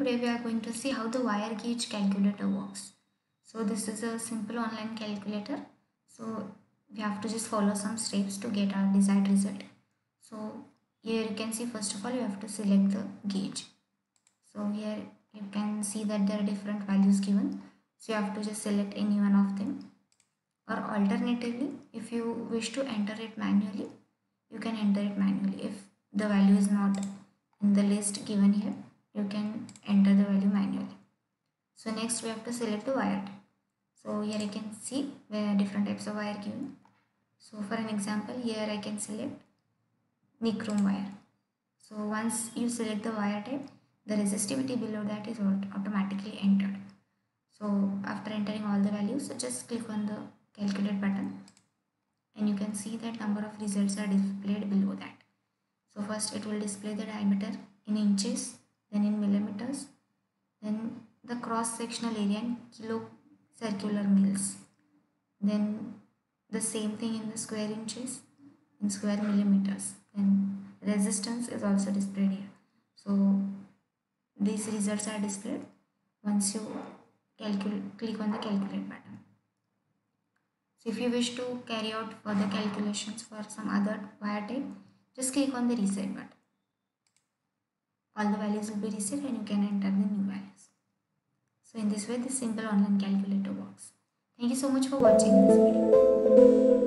today we are going to see how the wire gauge calculator works. So this is a simple online calculator. So we have to just follow some steps to get our desired result. So here you can see first of all you have to select the gauge. So here you can see that there are different values given. So you have to just select any one of them or alternatively if you wish to enter it manually you can enter it manually if the value is not in the list given here you can enter the value manually. So next we have to select the wire. So here you can see there are different types of wire given. So for an example here I can select nichrome wire. So once you select the wire type the resistivity below that is automatically entered. So after entering all the values so just click on the calculate button and you can see that number of results are displayed below that. So first it will display the diameter in inches then in millimeters then the cross sectional area in kilo circular mils. Then the same thing in the square inches in square millimeters. Then resistance is also displayed here. So these results are displayed once you click on the calculate button. So if you wish to carry out further calculations for some other wire type just click on the reset button all the values will be reset and you can enter the new values. So in this way this simple online calculator works. Thank you so much for watching this video.